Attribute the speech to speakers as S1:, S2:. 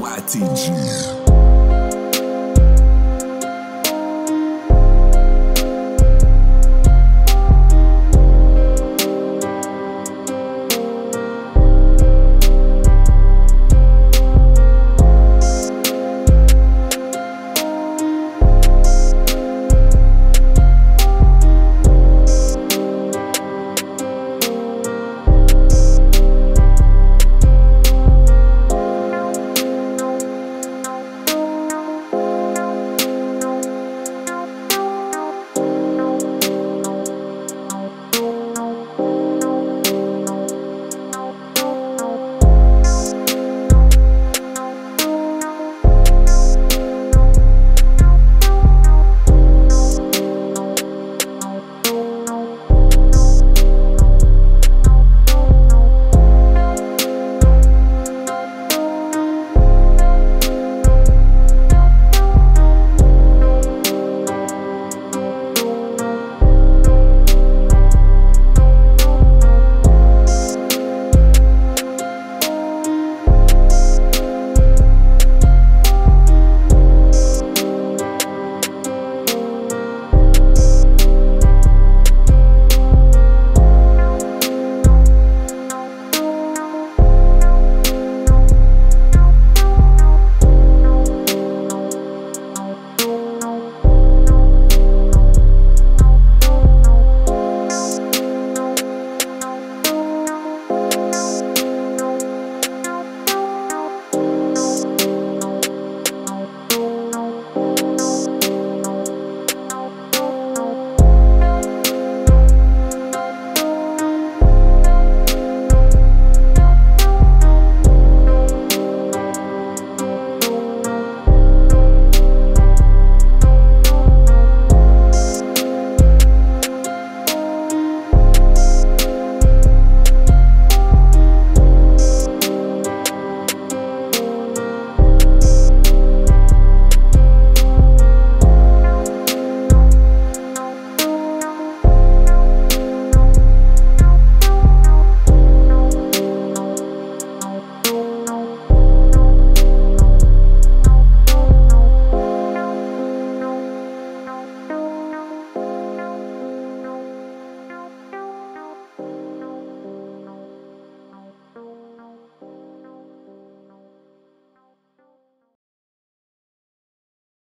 S1: YTG.